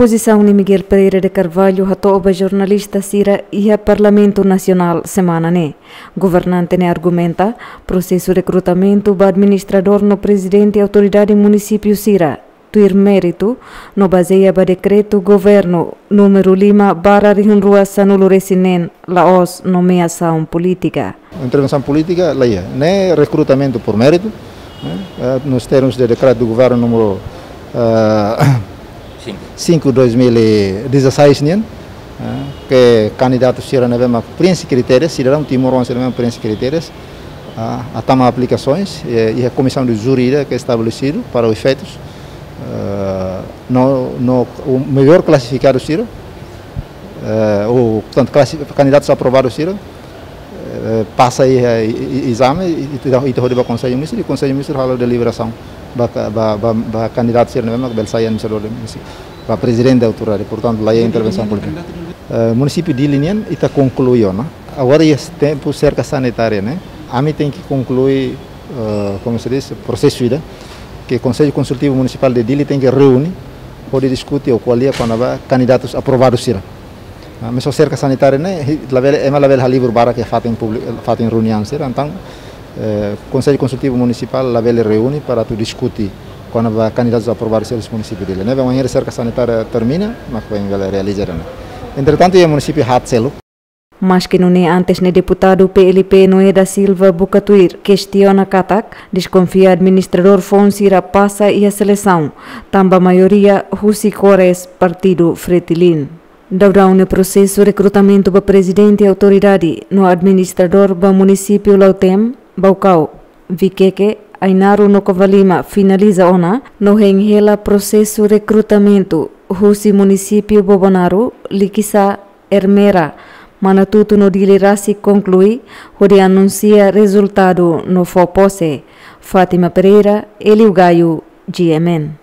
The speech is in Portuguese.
Posição de Miguel Pereira de Carvalho hatoba jornalista Sira e a Parlamento Nacional semana né. Governante ne argumenta processo de recrutamento do administrador no presidente e autoridade município Sira tuir mérito no baseia ba decreto governo número 5 barra rua sanulo resinen laos nomeação política. Intervenção política, leia, né recrutamento por mérito, né? nos termos de decreto do governo número uh, 5 2016 né? que candidatos serão na mesma princípio critérios, serão timorenses na mesma princípio critérios, a, a tomar aplicações e, e a comissão de jurídica que é estabelecido para os efeitos uh, no, no, o melhor classificado Ciro, uh, o portanto, candidatos aprovados uh, passa aí uh, exame e te para o Conselho Municipal e o Conselho Municipal fala para candidato mesmo, que sai para presidente da autoridade, portanto, lá é a intervenção política. Uh, município de Linian está concluiu? Agora é tempo cerca sanitária, né? A mim tem que concluir, uh, como se diz, processo, né? que o Conselho Consultivo Municipal de Dili tem que reunir para discutir o qual é quando vai candidatos aprovados será. Mas a cerca sanitária né, é uma level livre para que fatem reunião será. Então, o Conselho Consultivo Municipal level reúne para tu discutir quando vai candidatos aprovados ser os municípios dele. Né, vamos a cerca sanitária termina, mas vai realizar. Né. Entretanto, o município Hatselo mas que não é antes ne deputado PLP Noé da Silva Bucatuir questiona Katak, desconfia administrador Fonsira passa e a seleção, tamba maioria Husi Cores, partido Fretilin. Daurão no processo recrutamento para presidente e autoridade no administrador do município Lautem, Baucau, Viqueque, Ainaru no Covalima finaliza ona, no renhela processo recrutamento Husi município Bobonaru, Likisa, Hermera, Manatuto no Dilirasi conclui, onde anuncia resultado no Fopose. Fátima Pereira, Eliu Gaio, GMN.